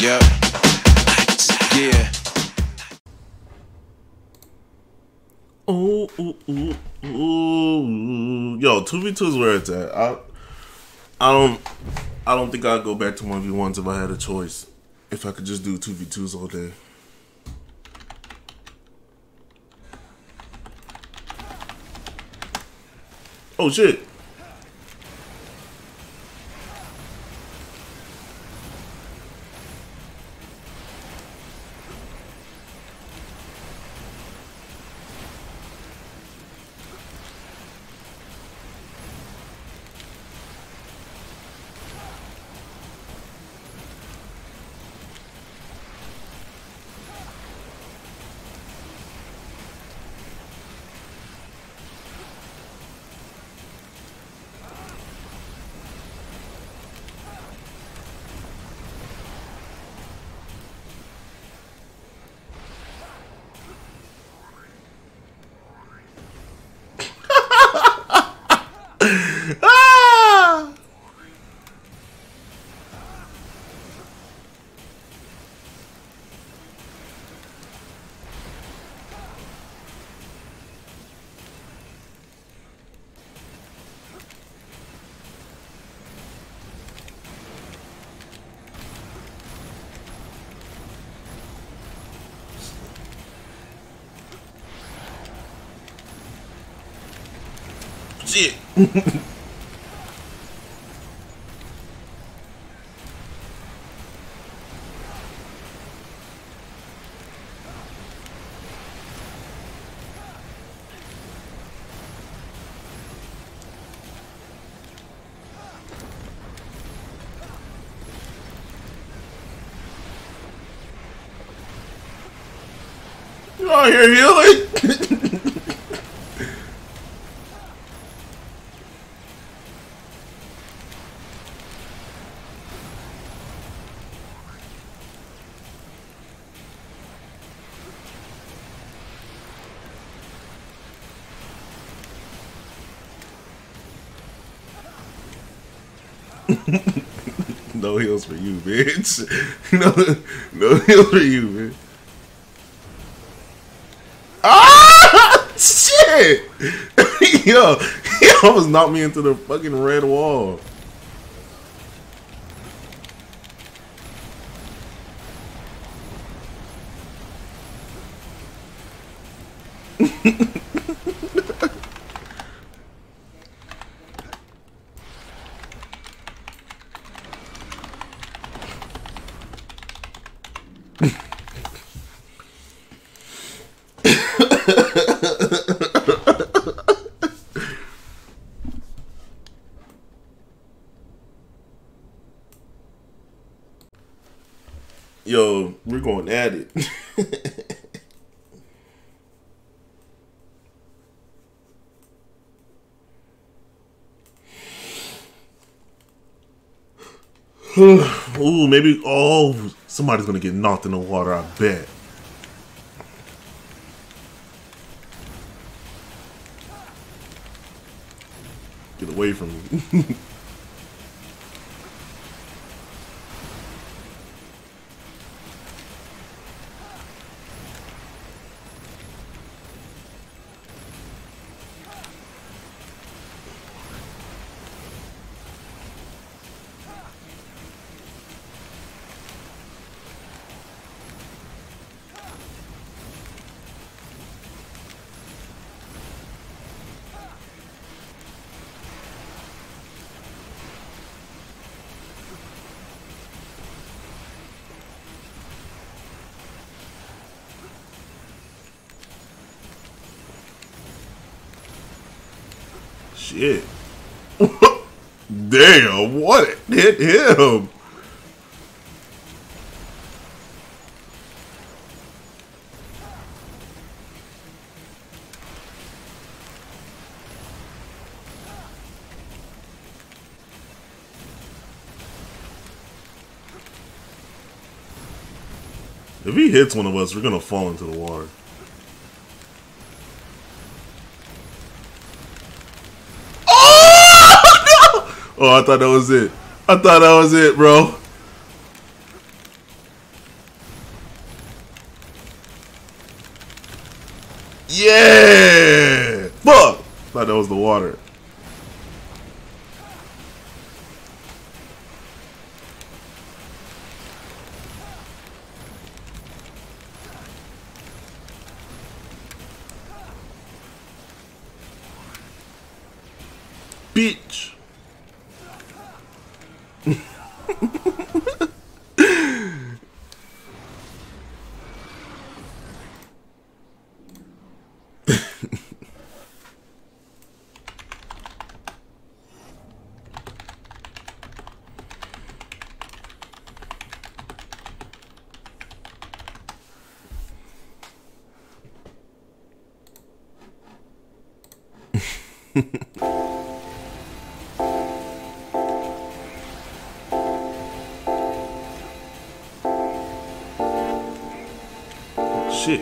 Yep. Yeah. Ooh, ooh, ooh, ooh. Yo, two v two is where it's at. I, I don't, I don't think I'd go back to one v ones if I had a choice. If I could just do two v twos all day. Oh shit! Oh, you out here healing? no heals for you, bitch. No, no heals for you, man. Ah! Shit! Yo, he almost knocked me into the fucking red wall. Yo, we're going at it. Ooh, maybe. Oh, somebody's gonna get knocked in the water. I bet. Get away from me. Shit. Damn, what hit him? If he hits one of us, we're gonna fall into the water. Oh, I thought that was it. I thought that was it, bro. Yeah! Fuck! Thought that was the water. Bitch! Ha ha ha. 是